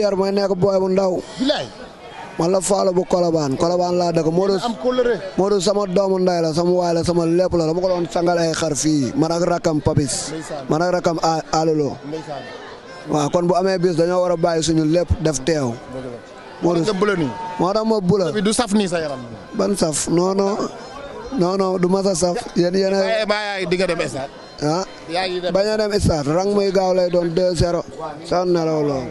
yor mooy nekk booy bu ndaw. bilaay. man la faalo bu kolobaan kolobaan laa dëkk Modou am kóllëre Modou sama doomu nday la sama waay la sama lépp la dama ko doon sangal ay xar fii man ak rakam Papis man ak rakam Alolo waaw kon bu amee bis dañoo war a bàyyi suñu lépp def teew Modou moo tax ma bula du saf nii sa yaram ban saf non non non non du ma sa saf yéen yéen a di nga dem ah bañ a dem stade rang muy gaaw lay doon 2-0 sax nelaw loolu